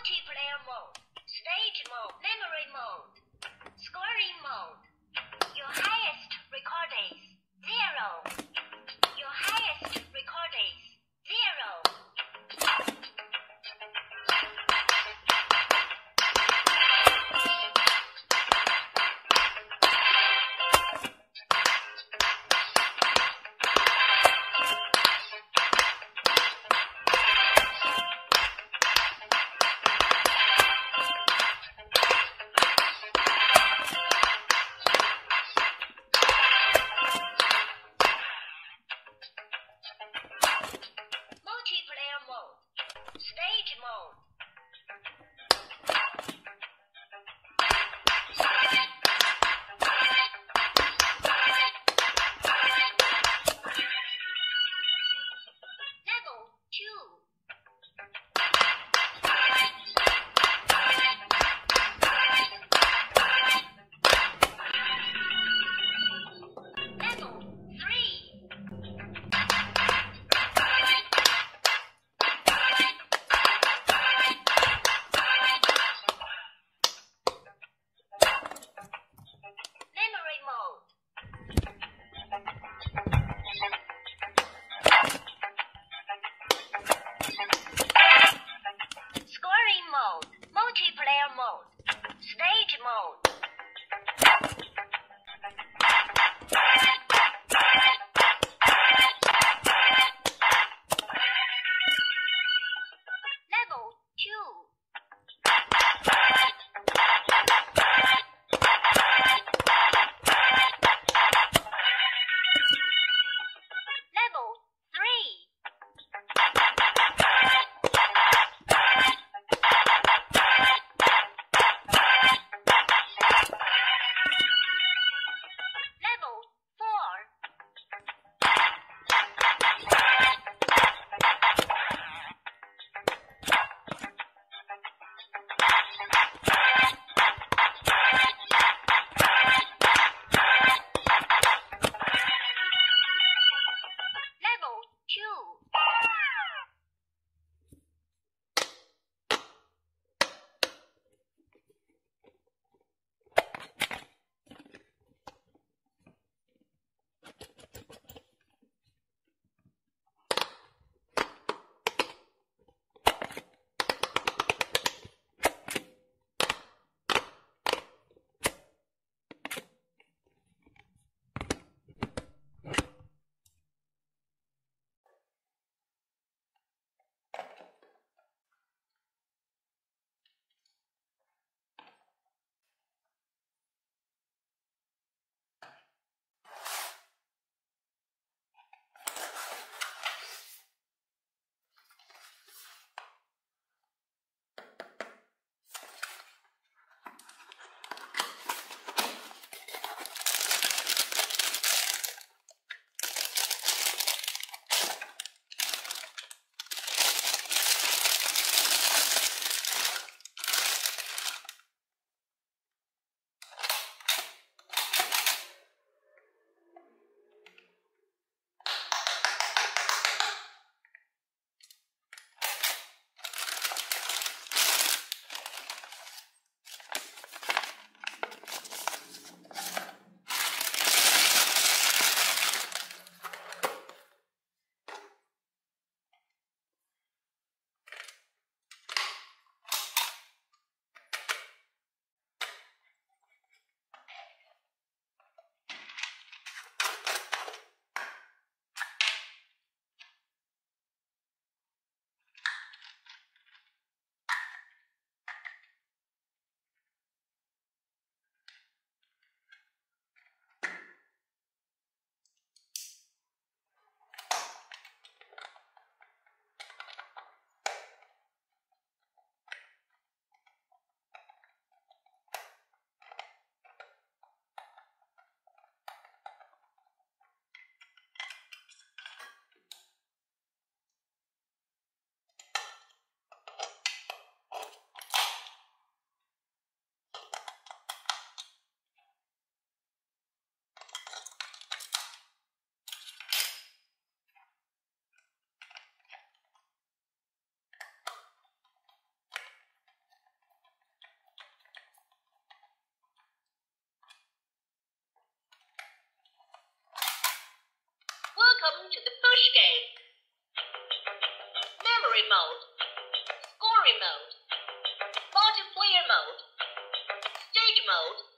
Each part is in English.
Multiplayer mode, stage mode, memory mode. to the push game. Memory mode. Scoring mode. Multiplayer mode. Stage mode.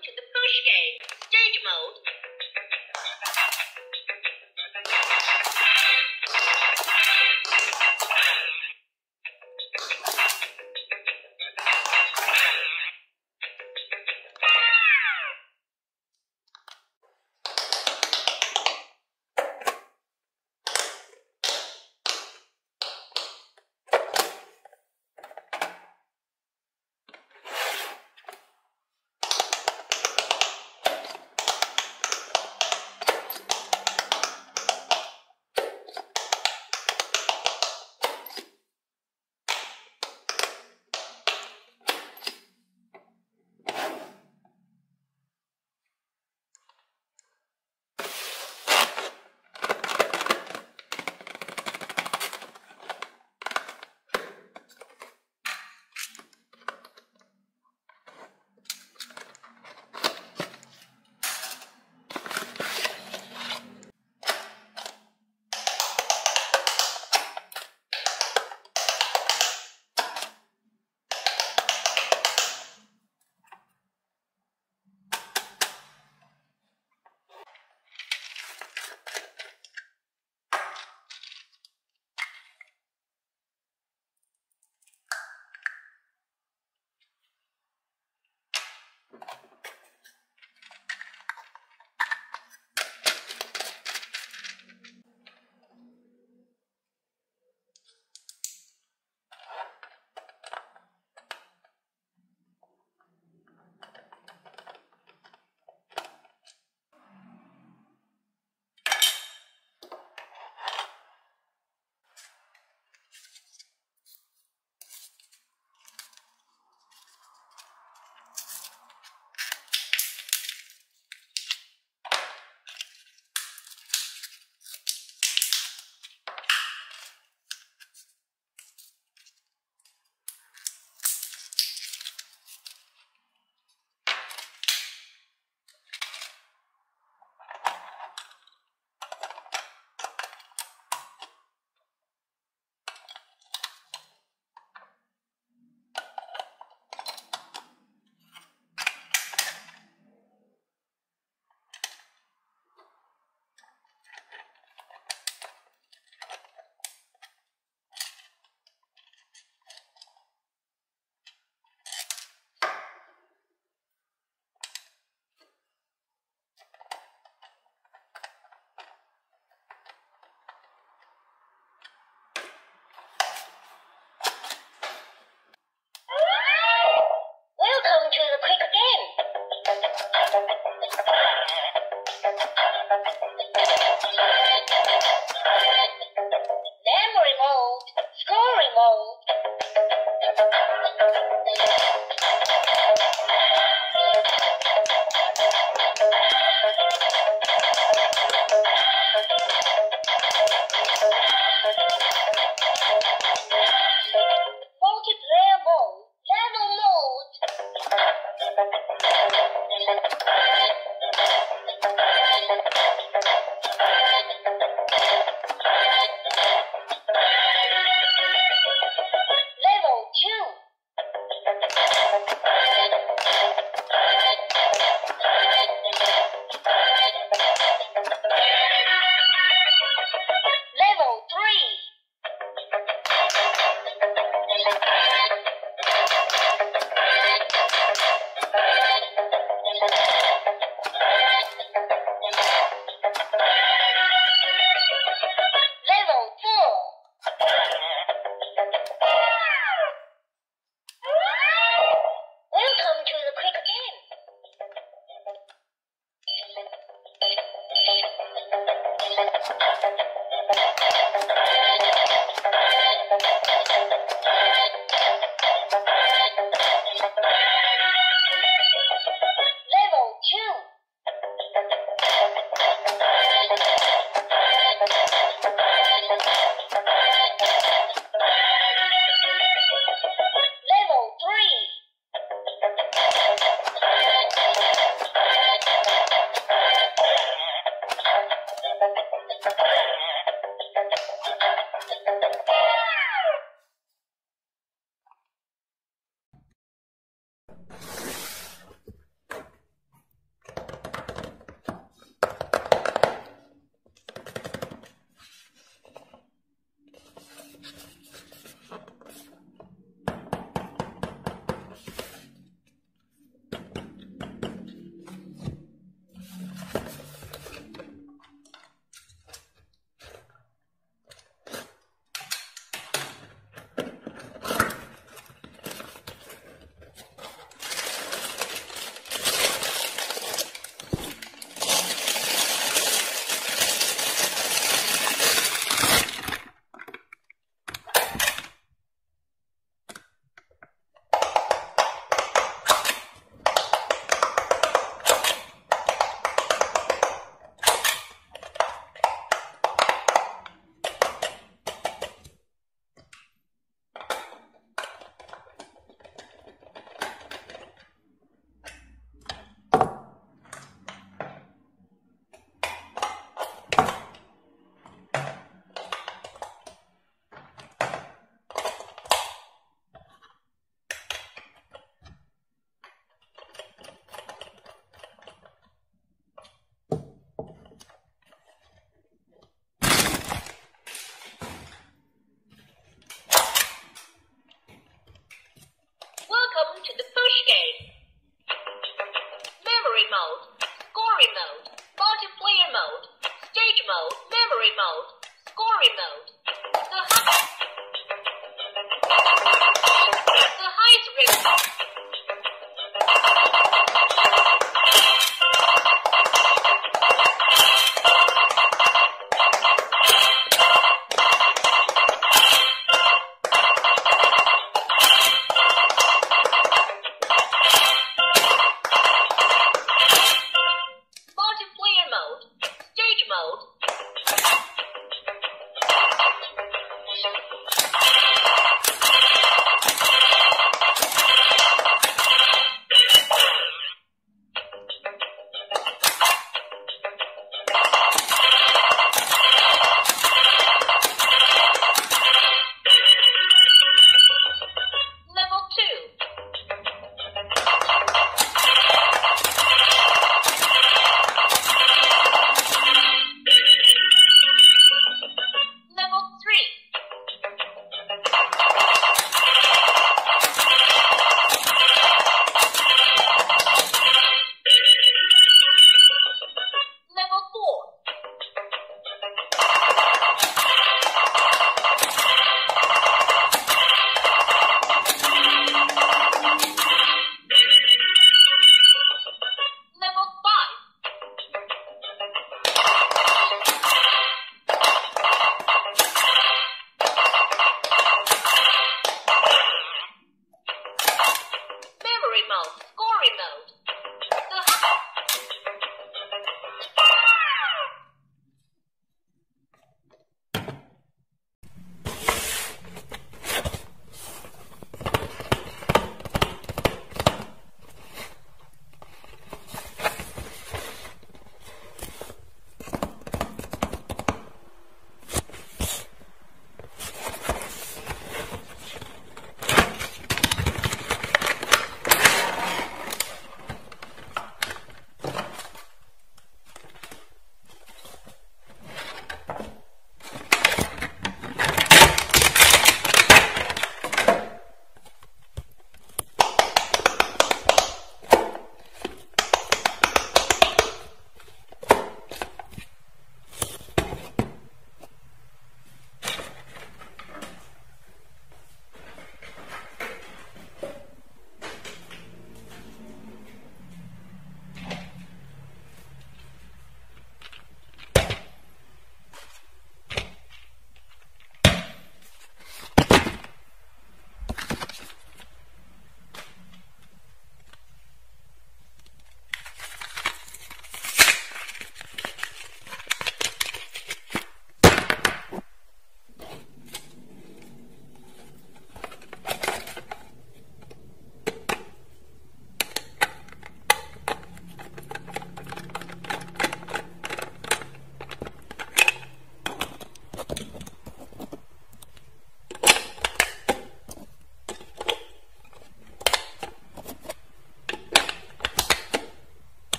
to the push game, stage mode. to the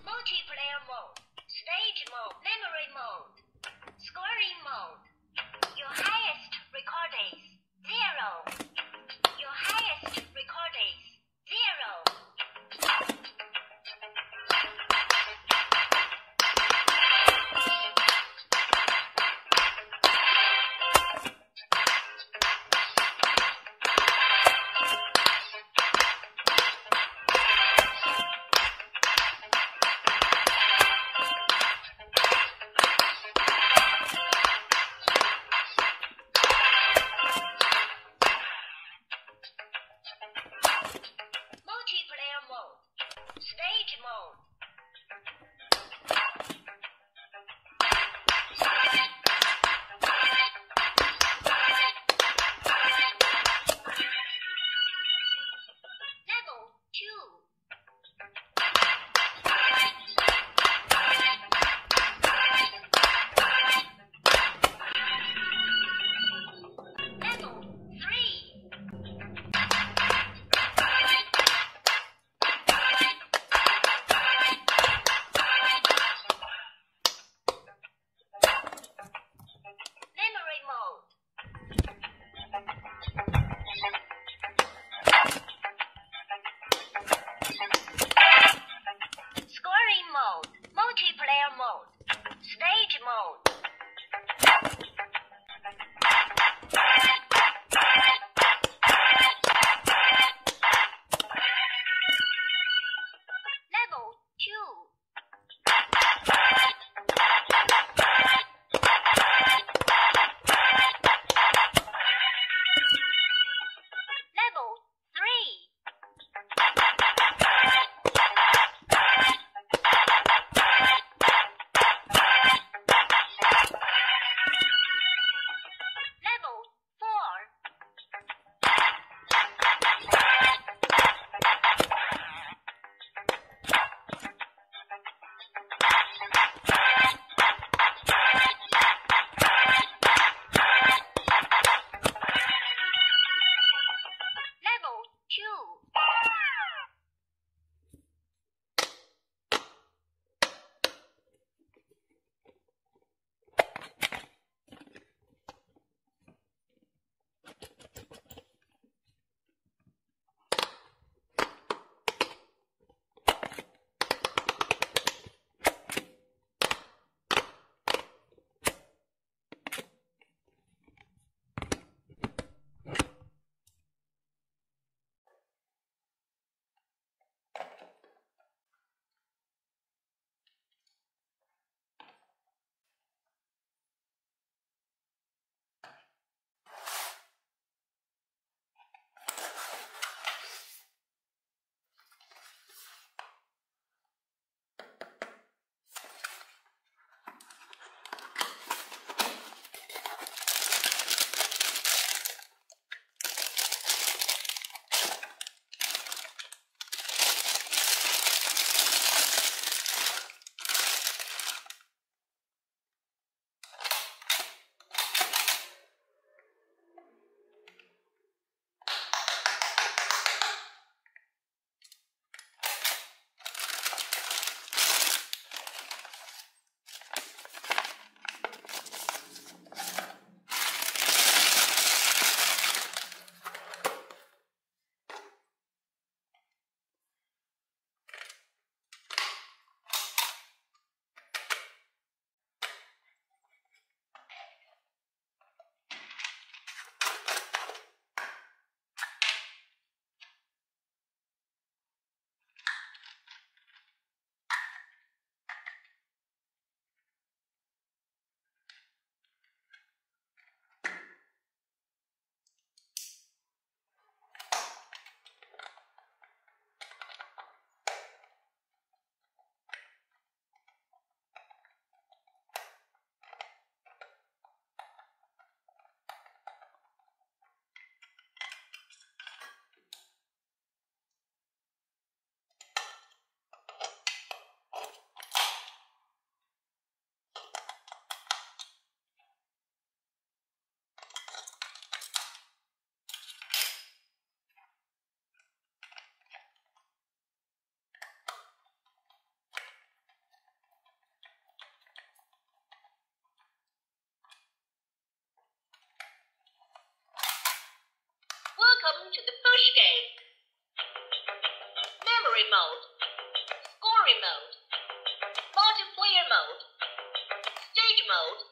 Multiplayer mode, stage mode, memory mode. to the push game. Memory mode, scoring mode, multiplayer mode, stage mode,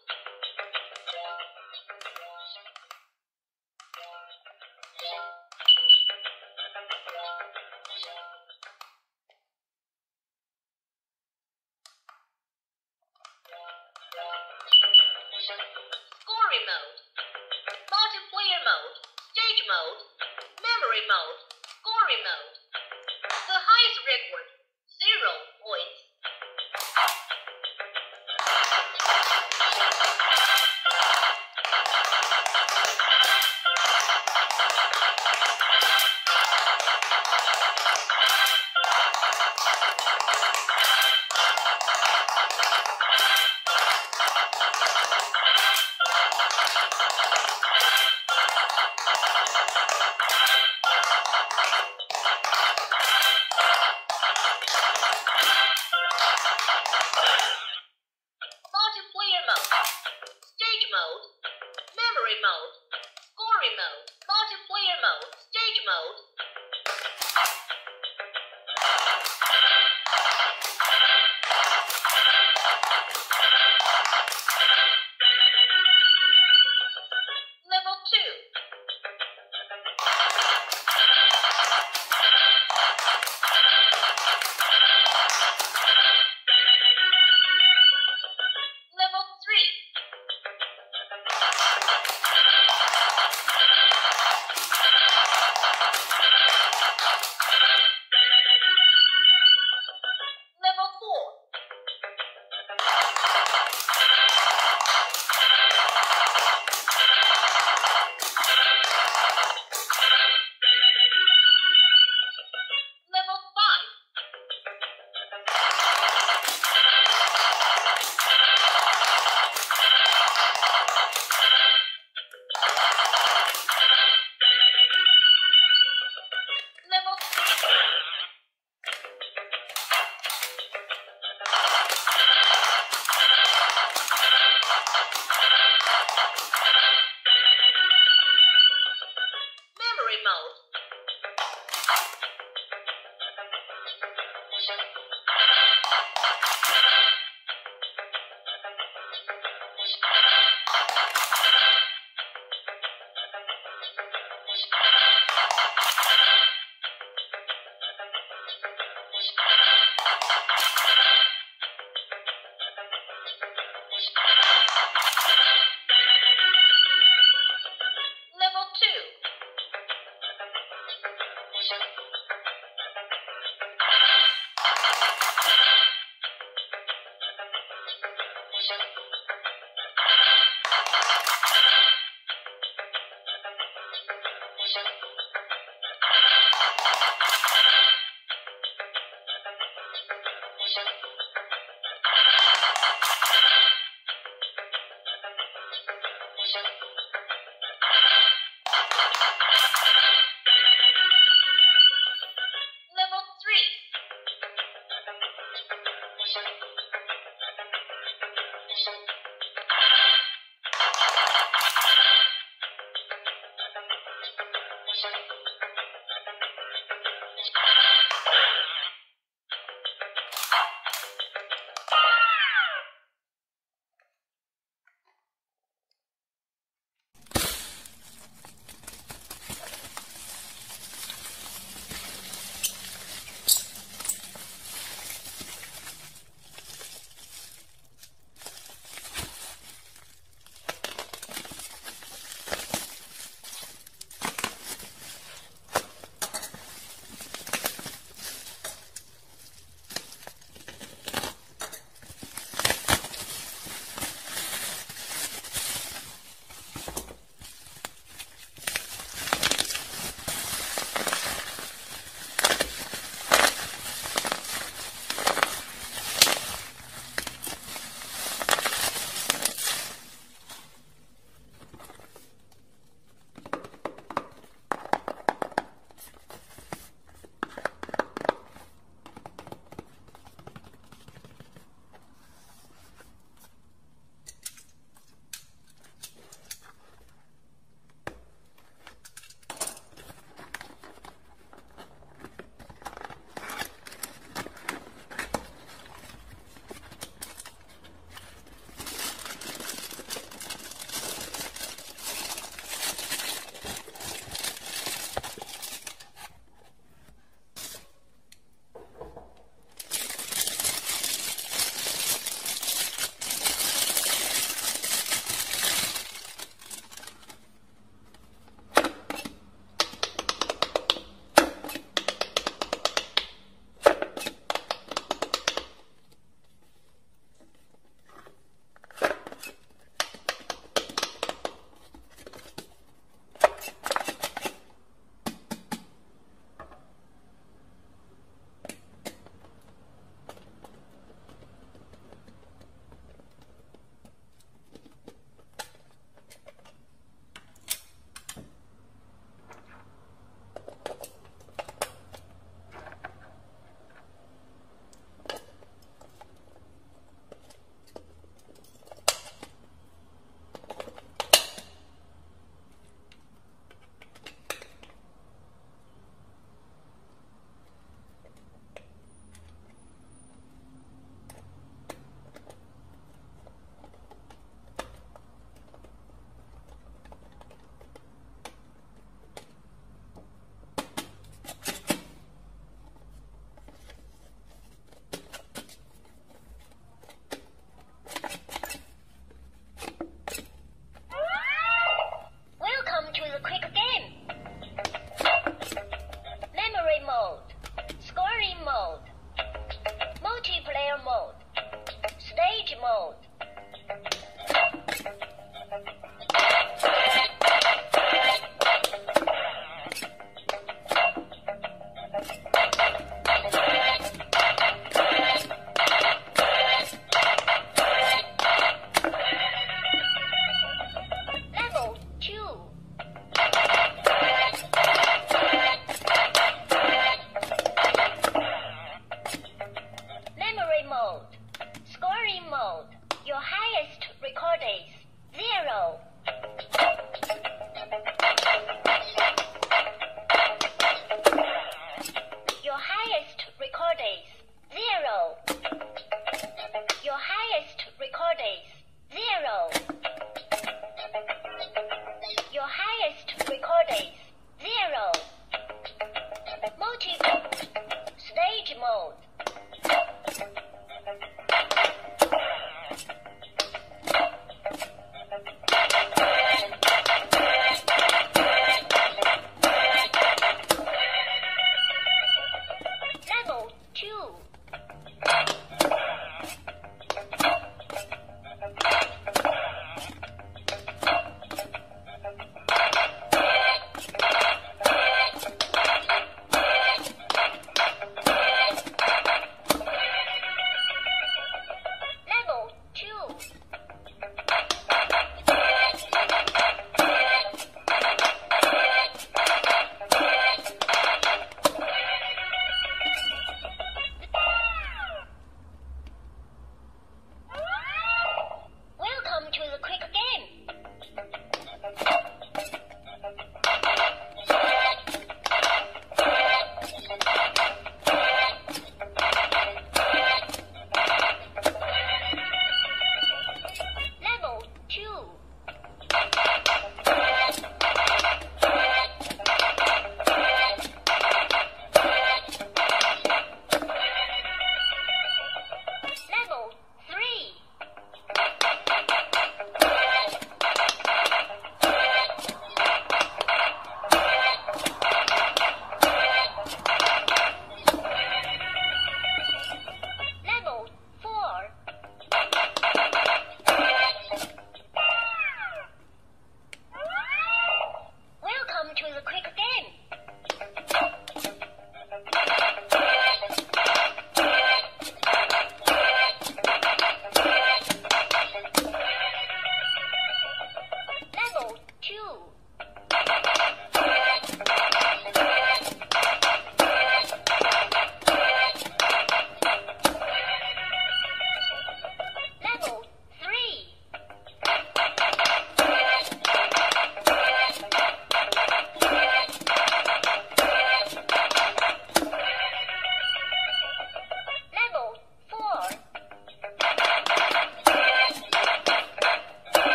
investment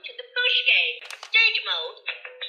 To the push game, stage mode.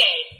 To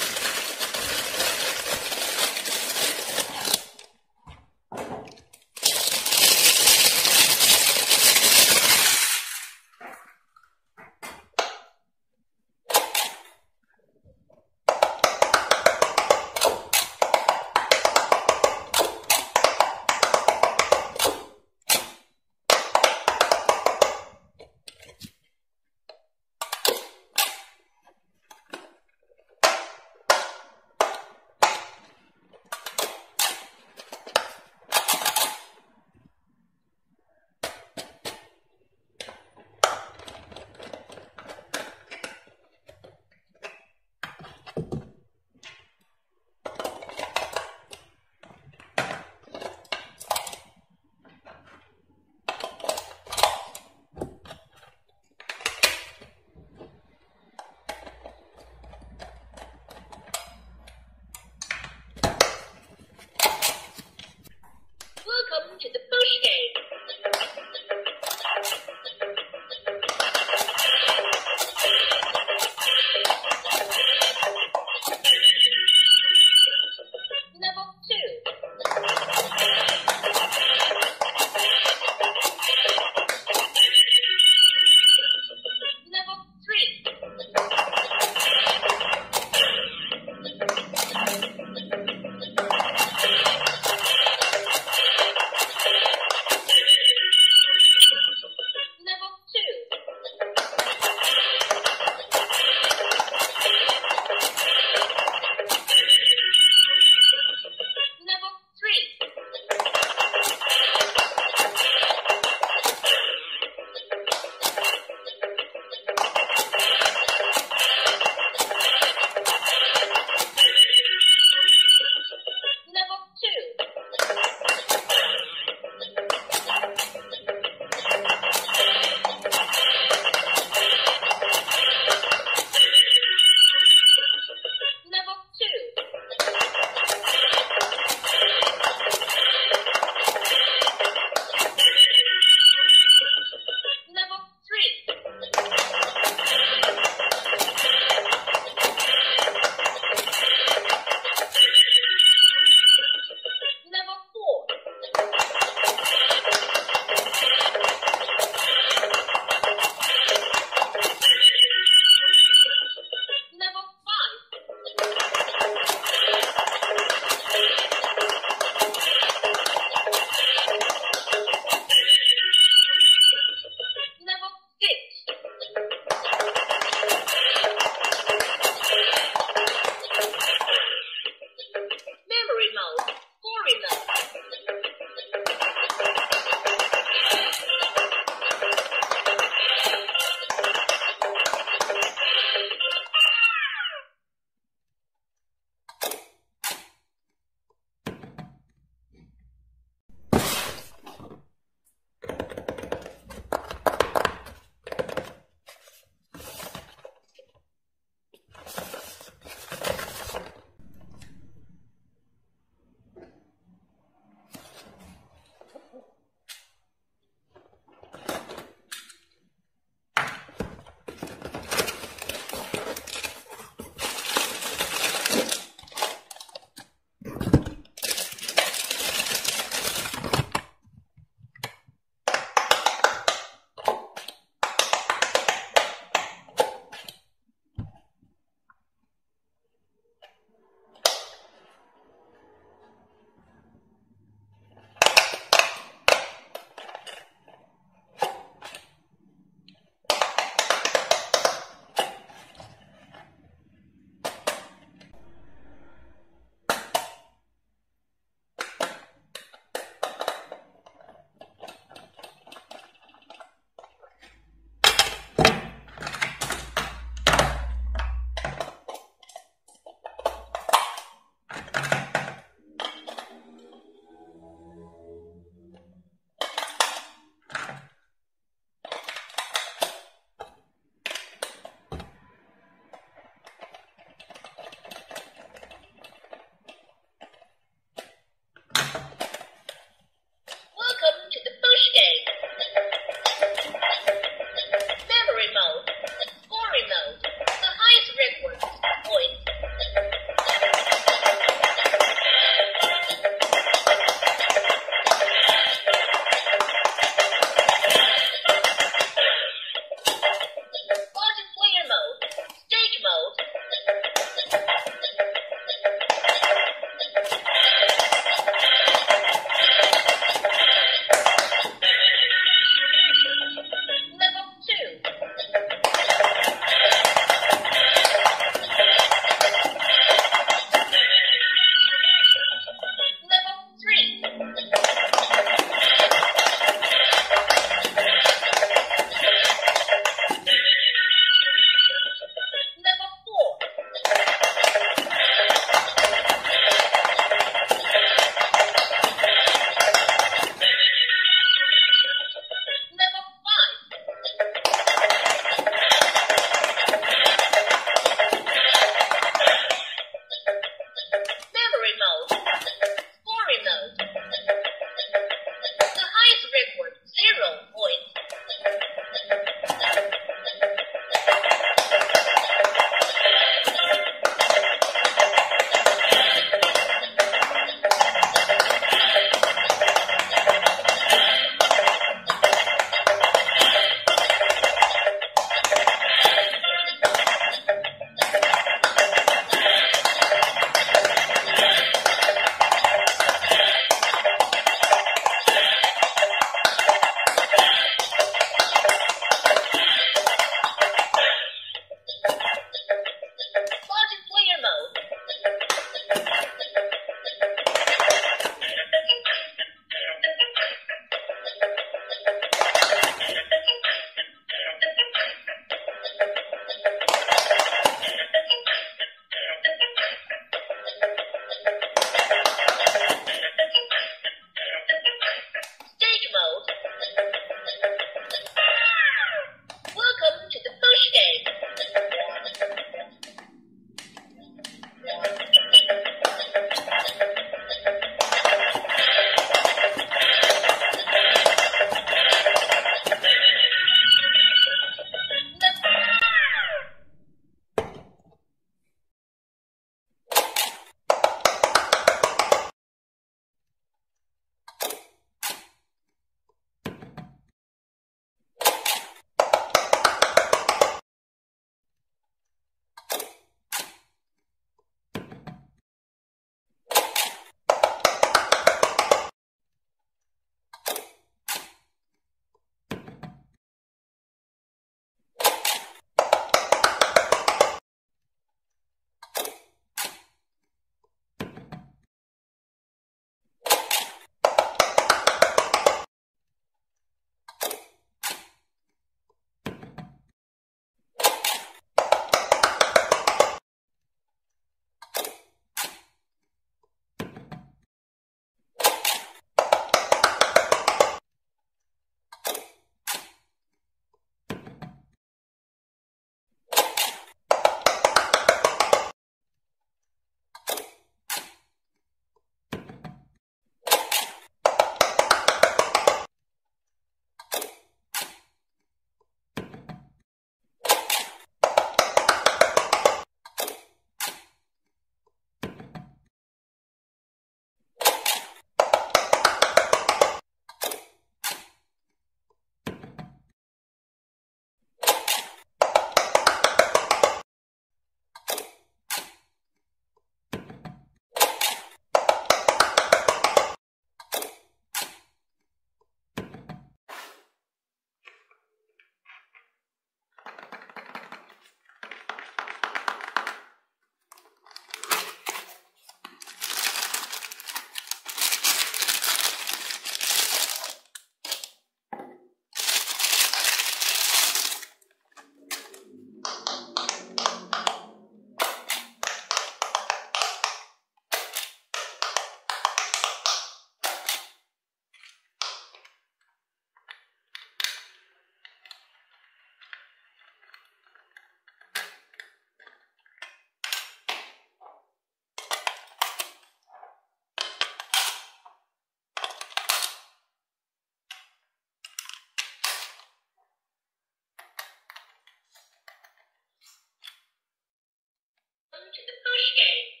pregame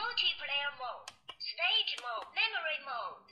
Multiplayer mode. Stage mode. Memory mode.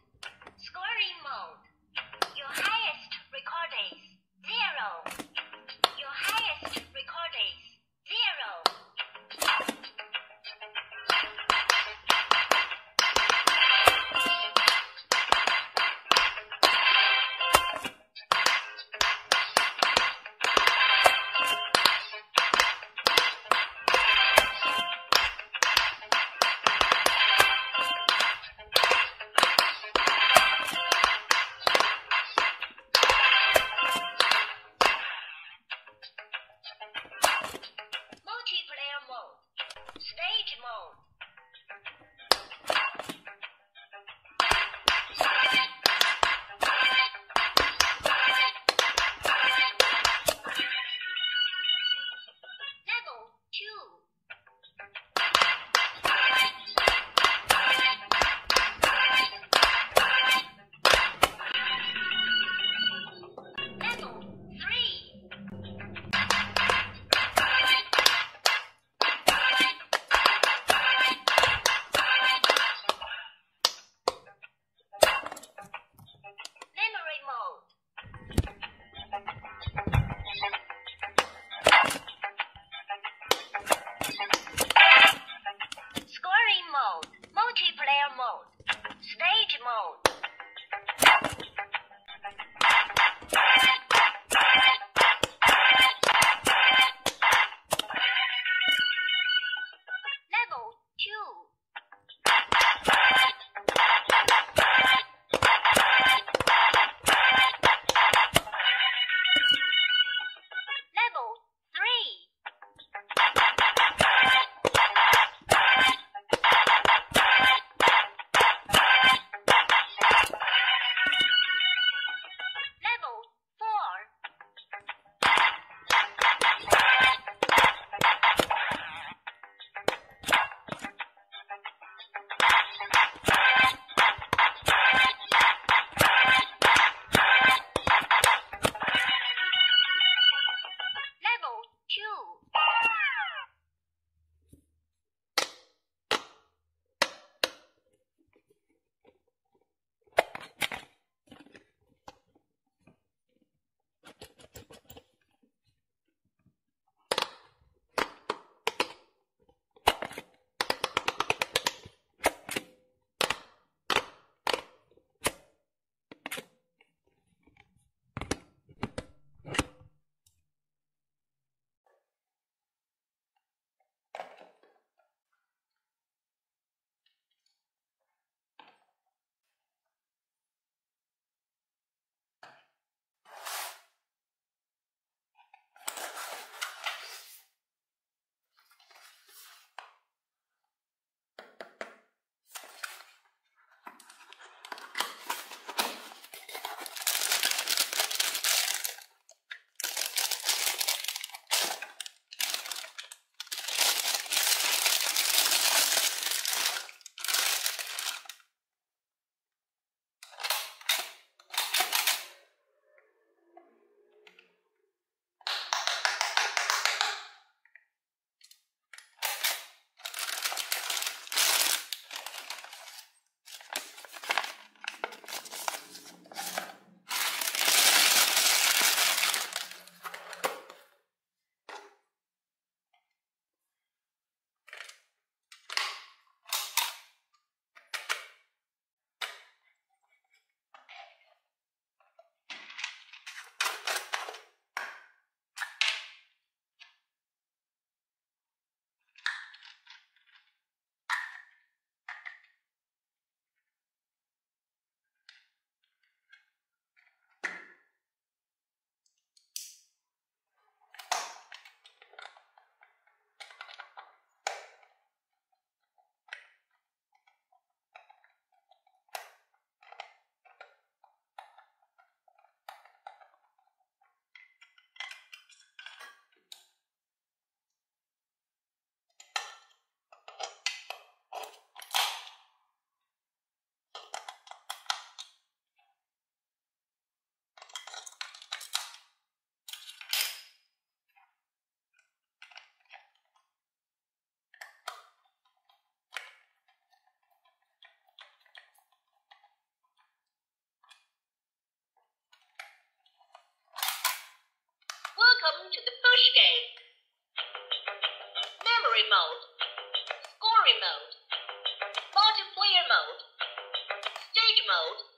Welcome to the push game. Memory mode. Scoring mode. Multiplayer mode. Stage mode.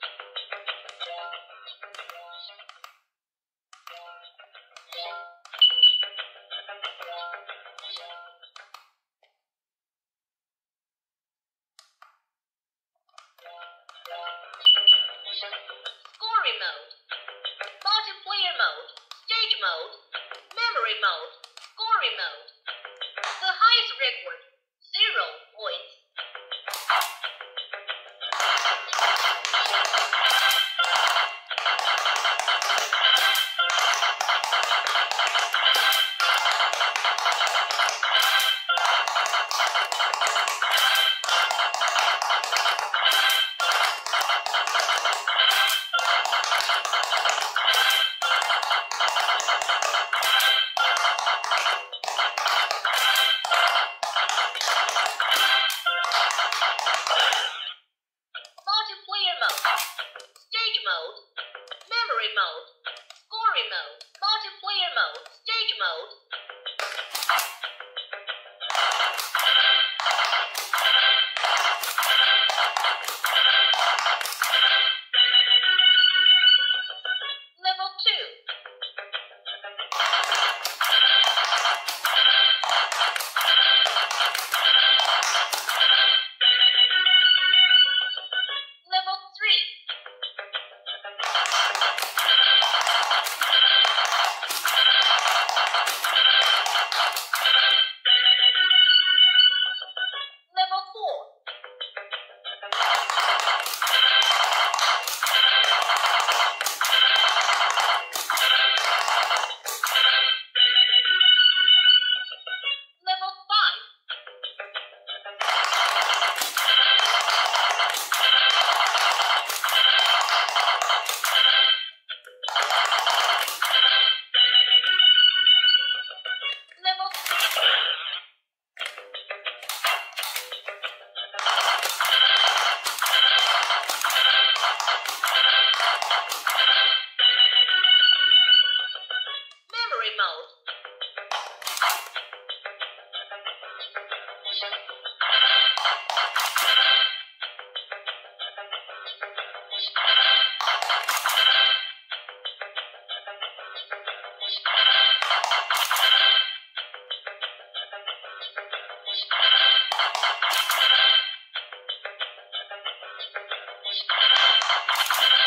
Thank you.